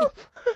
hả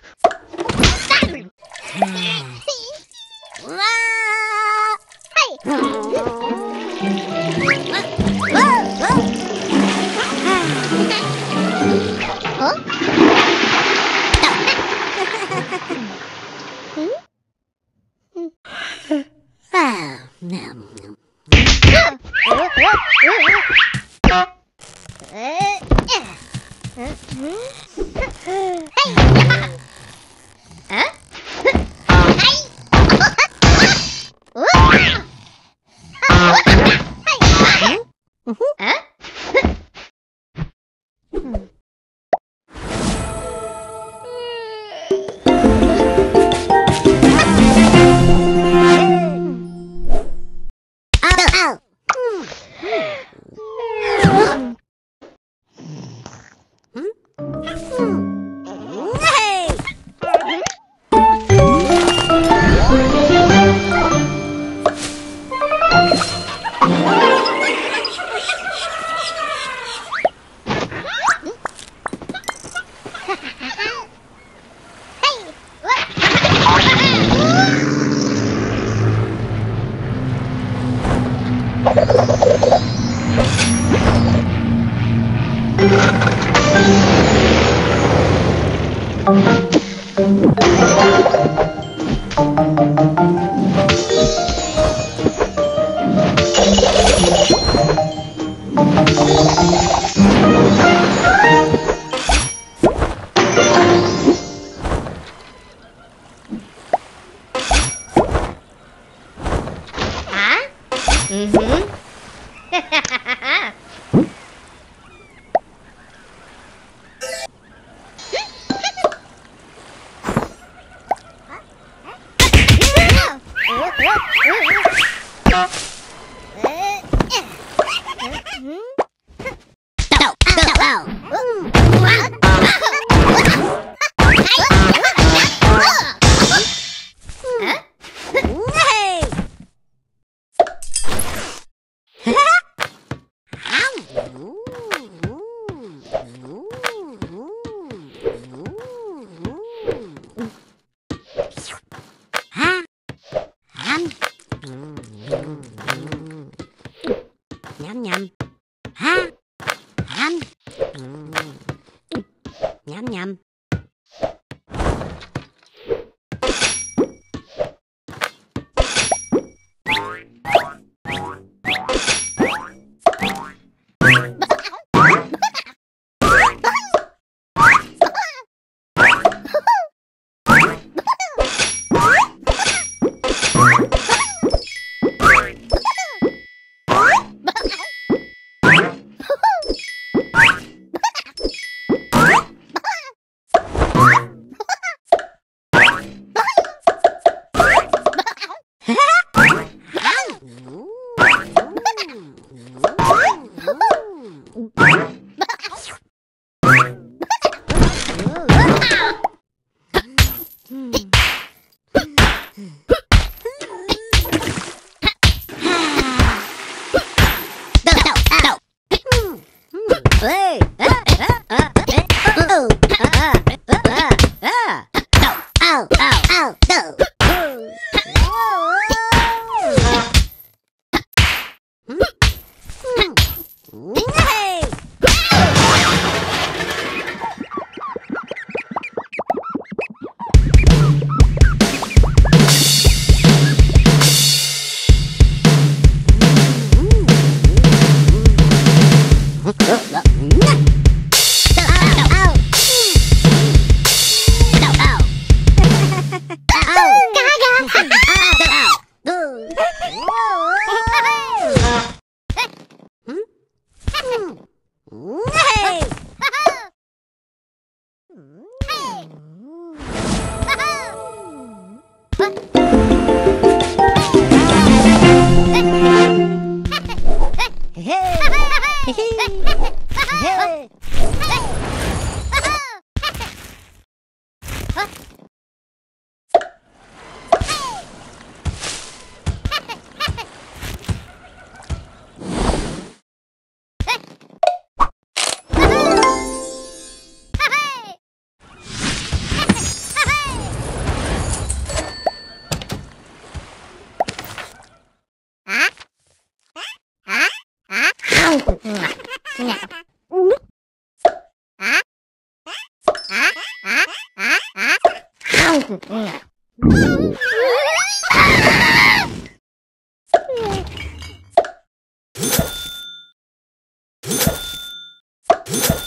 Ow!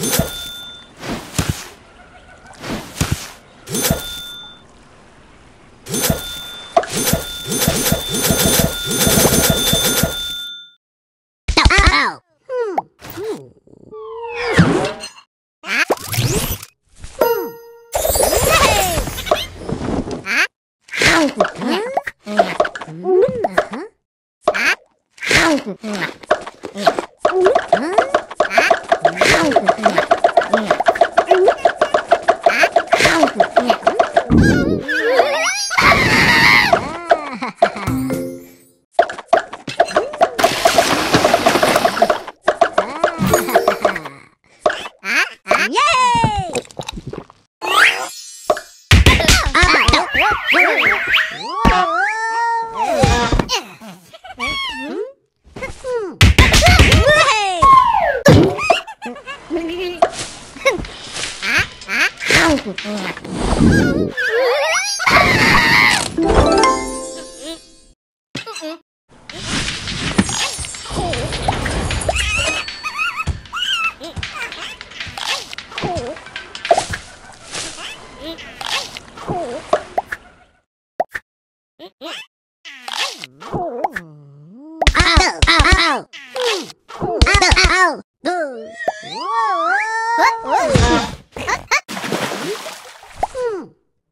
Yay! Ah.